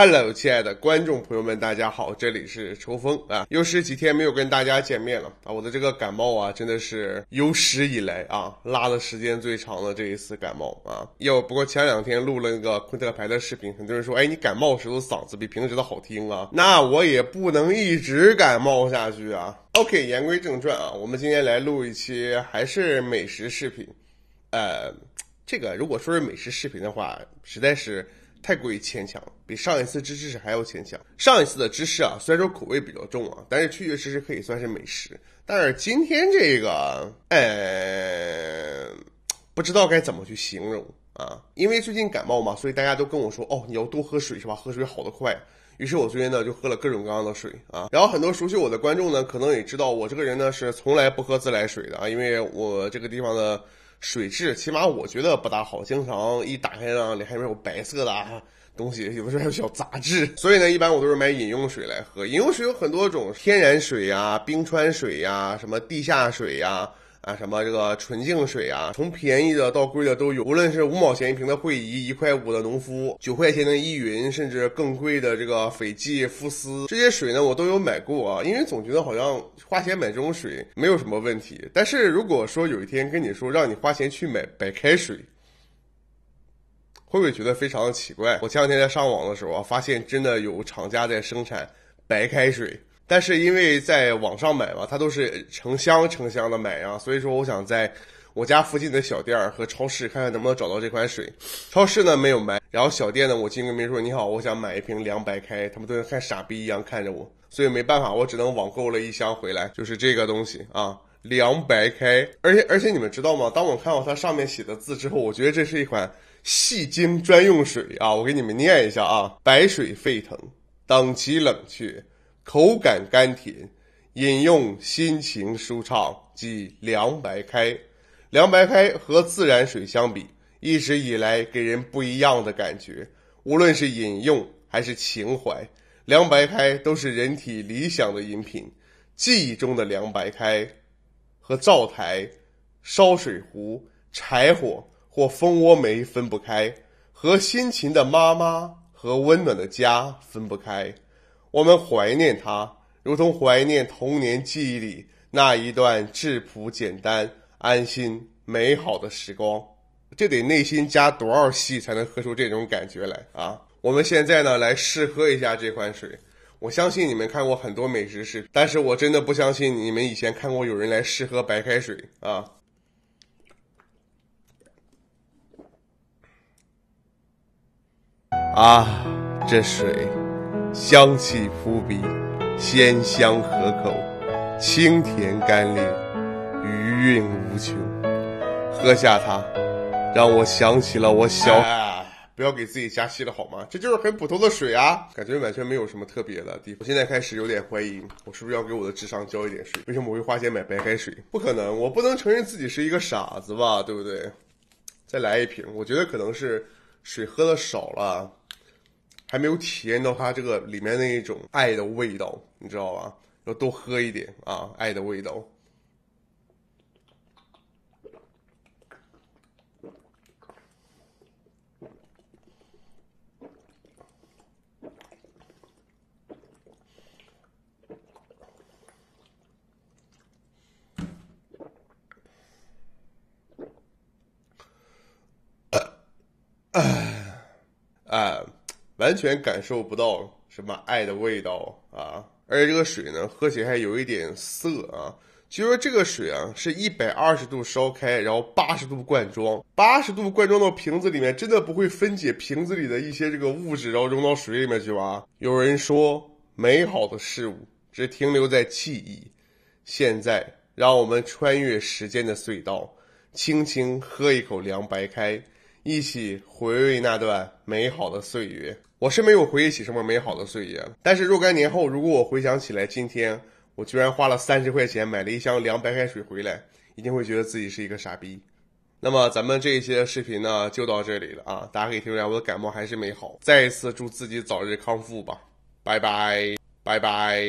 Hello，亲爱的观众朋友们，大家好，这里是抽风啊，又是几天没有跟大家见面了啊，我的这个感冒啊，真的是有史以来啊拉的时间最长的这一次感冒啊。又不过前两天录了那个昆特牌的视频，很多人说，哎，你感冒时候嗓子比平时的好听啊，那我也不能一直感冒下去啊。OK，言归正传啊，我们今天来录一期还是美食视频，呃，这个如果说是美食视频的话，实在是。太过于牵强，比上一次芝士还要牵强。上一次的芝士啊，虽然说口味比较重啊，但是确确实实可以算是美食。但是今天这个，呃，不知道该怎么去形容啊。因为最近感冒嘛，所以大家都跟我说，哦，你要多喝水是吧？喝水好得快。于是我最近呢就喝了各种各样的水啊。然后很多熟悉我的观众呢，可能也知道我这个人呢是从来不喝自来水的啊，因为我这个地方的。水质起码我觉得不大好，经常一打开呢，里面有白色的啊东西，有的时候还有小杂质。所以呢，一般我都是买饮用水来喝。饮用水有很多种，天然水呀、冰川水呀、什么地下水呀。啊什么这个纯净水啊，从便宜的到贵的都有。无论是五毛钱一瓶的惠仪，一块五的农夫，九块钱的依云，甚至更贵的这个斐济、肤斯，这些水呢，我都有买过啊。因为总觉得好像花钱买这种水没有什么问题。但是如果说有一天跟你说让你花钱去买白开水，会不会觉得非常的奇怪？我前两天在上网的时候啊，发现真的有厂家在生产白开水。但是因为在网上买嘛，它都是成箱成箱的买啊，所以说我想在我家附近的小店儿和超市看看能不能找到这款水。超市呢没有卖，然后小店呢，我进跟别人说你好，我想买一瓶凉白开，他们都跟看傻逼一样看着我，所以没办法，我只能网购了一箱回来，就是这个东西啊，凉白开。而且而且你们知道吗？当我看到它上面写的字之后，我觉得这是一款戏精专用水啊，我给你们念一下啊，白水沸腾，等级冷却。口感甘甜，饮用心情舒畅，即凉白开。凉白开和自然水相比，一直以来给人不一样的感觉。无论是饮用还是情怀，凉白开都是人体理想的饮品。记忆中的凉白开，和灶台、烧水壶、柴火或蜂窝煤分不开，和辛勤的妈妈和温暖的家分不开。我们怀念它，如同怀念童年记忆里那一段质朴、简单、安心、美好的时光。这得内心加多少戏才能喝出这种感觉来啊！我们现在呢，来试喝一下这款水。我相信你们看过很多美食视频，但是我真的不相信你们以前看过有人来试喝白开水啊！啊，这水。香气扑鼻，鲜香可口，清甜甘冽，余韵无穷。喝下它，让我想起了我小……不要给自己加戏了好吗？这就是很普通的水啊，感觉完全没有什么特别的地方。我现在开始有点怀疑，我是不是要给我的智商浇一点水？为什么我会花钱买白开水？不可能，我不能承认自己是一个傻子吧？对不对？再来一瓶，我觉得可能是水喝的少了。还没有体验到它这个里面那一种爱的味道，你知道吧？要多喝一点啊，爱的味道。完全感受不到什么爱的味道啊！而且这个水呢，喝起来还有一点涩啊。据说这个水啊，是一百二十度烧开，然后八十度灌装，八十度灌装到瓶子里面，真的不会分解瓶子里的一些这个物质，然后扔到水里面去吗？有人说，美好的事物只停留在记忆。现在，让我们穿越时间的隧道，轻轻喝一口凉白开，一起回味那段美好的岁月。我是没有回忆起什么美好的岁月，但是若干年后，如果我回想起来，今天我居然花了三十块钱买了一箱凉白开水回来，一定会觉得自己是一个傻逼。那么咱们这一些视频呢，就到这里了啊！大家可以听出来，我的感冒还是没好。再一次祝自己早日康复吧，拜拜，拜拜。